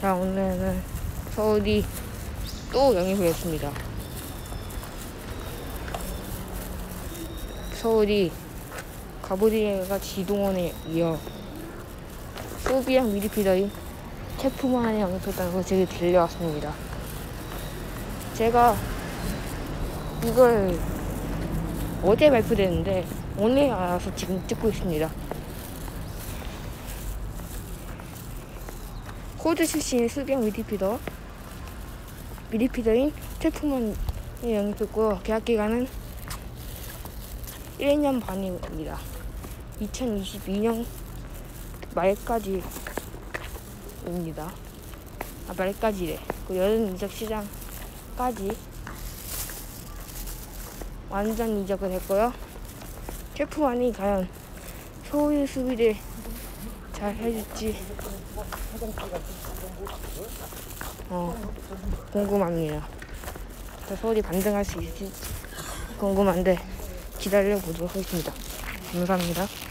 자, 오늘은 서울이 또 영입을 했습니다. 서울이 가브리엘과 지동원에 이어 소비앙 미드필더인 체프만에 영입했다는 소식이 들려왔습니다. 제가 이걸 어제 발표됐는데 오늘 알아서 지금 찍고 있습니다. 호주 출신 수비형 미드필더 미드필더인 체프만에 영입했고요. 계약 기간은 1년 반입니다. 2022년 말까지입니다. 아, 말까지래. 그 여름 이적 시장까지 완전 이적을 했고요. 셰프만이 과연 소유 수비를 잘 해줄지 어, 궁금합니다. 서울이 반등할 수 있을지 궁금한데 기다려 보도록 하겠습니다. 감사합니다.